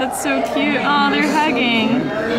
That's so cute. Oh, they're hugging.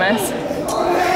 promise.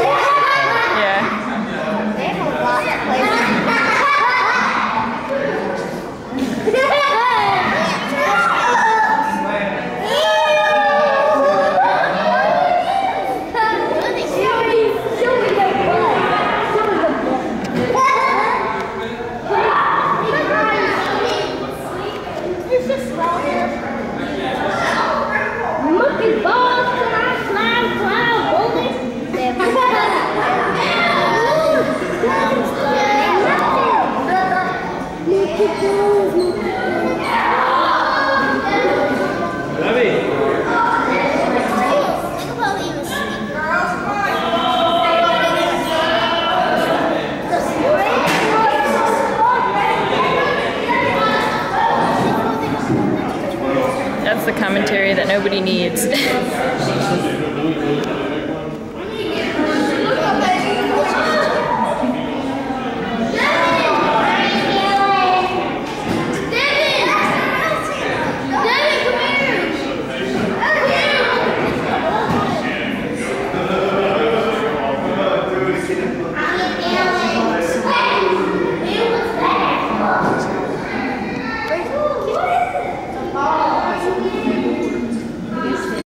That's the commentary that nobody needs.